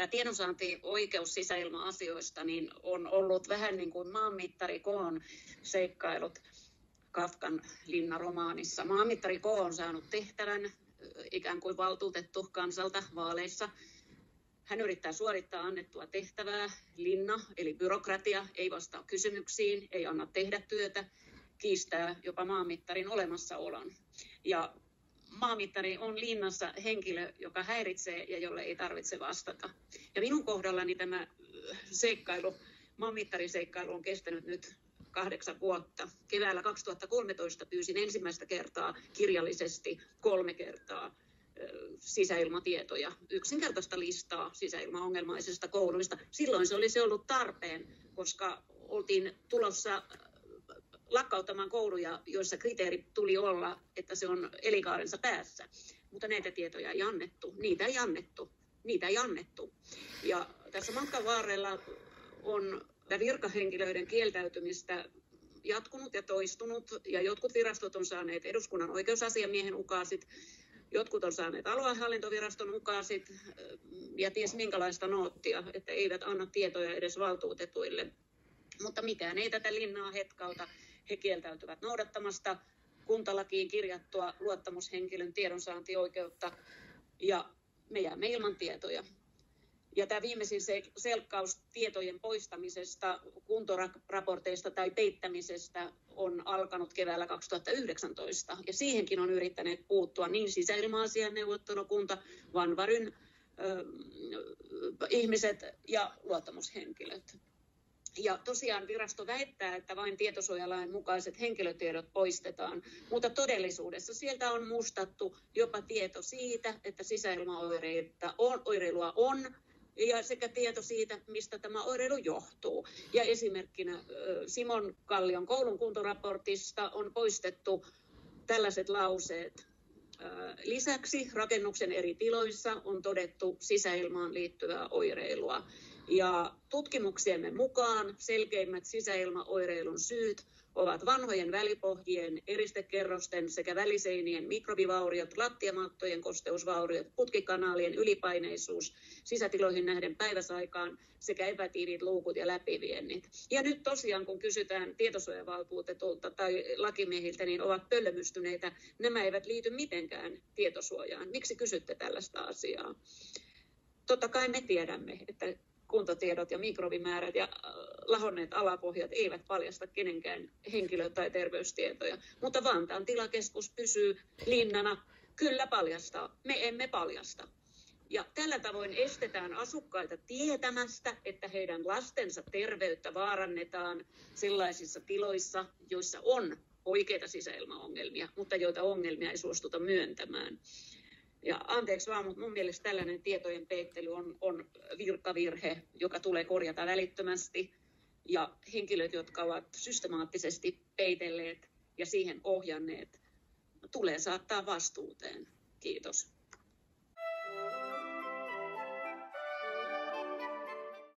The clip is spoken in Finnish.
tämä tiedonsaantioikeus sisäilma-asioista niin on ollut vähän niin kuin maanmittari koon seikkailut Kafkan Linna-romaanissa. Maanmittari K on saanut tehtävän ikään kuin valtuutettu kansalta vaaleissa. Hän yrittää suorittaa annettua tehtävää. Linna, eli byrokratia, ei vastaa kysymyksiin, ei anna tehdä työtä, kiistää jopa maanmittarin olemassaolon. Ja maamittari on linnassa henkilö, joka häiritsee ja jolle ei tarvitse vastata. Ja minun kohdallani tämä seikkailu, maanmittariseikkailu on kestänyt nyt kahdeksan vuotta. Keväällä 2013 pyysin ensimmäistä kertaa kirjallisesti kolme kertaa sisäilmatietoja, yksinkertaista listaa sisäilmaongelmaisista kouluista. Silloin se olisi ollut tarpeen, koska oltiin tulossa lakkauttamaan kouluja, joissa kriteeri tuli olla, että se on elinkaarensa päässä. Mutta näitä tietoja ei annettu. Niitä ei annettu. Niitä ei annettu. Ja tässä matkan varrella on virkahenkilöiden kieltäytymistä jatkunut ja toistunut, ja jotkut virastot on saaneet eduskunnan oikeusasiamiehen ukaasit, jotkut on saaneet aluehallintoviraston ukaasit, ja ties minkälaista noottia, että eivät anna tietoja edes valtuutetuille. Mutta mikään ei tätä linnaa hetkauta. He kieltäytyvät noudattamasta kuntalakiin kirjattua luottamushenkilön tiedonsaantioikeutta, ja me jäämme ilman tietoja. Ja tämä viimeisin selkkaus tietojen poistamisesta, kuntoraporteista tai peittämisestä on alkanut keväällä 2019. Ja siihenkin on yrittäneet puuttua niin sisäilma-asian neuvottelukunta, Vanvaryn äh, ihmiset ja luottamushenkilöt. Ja tosiaan virasto väittää, että vain tietosuojalain mukaiset henkilötiedot poistetaan, mutta todellisuudessa sieltä on mustattu jopa tieto siitä, että sisäilmaoireilua on ja sekä tieto siitä, mistä tämä oireilu johtuu. Ja esimerkkinä Simon Kallion koulun kuntoraportista on poistettu tällaiset lauseet. Lisäksi rakennuksen eri tiloissa on todettu sisäilmaan liittyvää oireilua. Ja tutkimuksiemme mukaan selkeimmät sisäilmaoireilun syyt ovat vanhojen välipohjien, eristekerrosten sekä väliseinien mikrobivauriot, lattiamattojen kosteusvauriot, putkikanaalien ylipaineisuus, sisätiloihin nähden päiväsaikaan sekä epätiiviit luukut ja läpiviennit. Ja nyt tosiaan, kun kysytään tietosuojavaltuutetulta tai lakimiehiltä, niin ovat pöllömystyneitä. Nämä eivät liity mitenkään tietosuojaan. Miksi kysytte tällaista asiaa? Totta kai me tiedämme, että kuntatiedot ja mikrobimäärät ja äh, lahonneet alapohjat eivät paljasta kenenkään henkilö- tai terveystietoja. Mutta Vantaan tilakeskus pysyy linnana. Kyllä paljastaa. Me emme paljasta. Ja tällä tavoin estetään asukkaita tietämästä, että heidän lastensa terveyttä vaarannetaan sellaisissa tiloissa, joissa on oikeita sisäilmaongelmia, mutta joita ongelmia ei suostuta myöntämään. Ja anteeksi vaan, mutta mun mielestä tällainen tietojen peittely on, on virkavirhe, joka tulee korjata välittömästi. Ja henkilöt, jotka ovat systemaattisesti peitelleet ja siihen ohjanneet, tulee saattaa vastuuteen. Kiitos.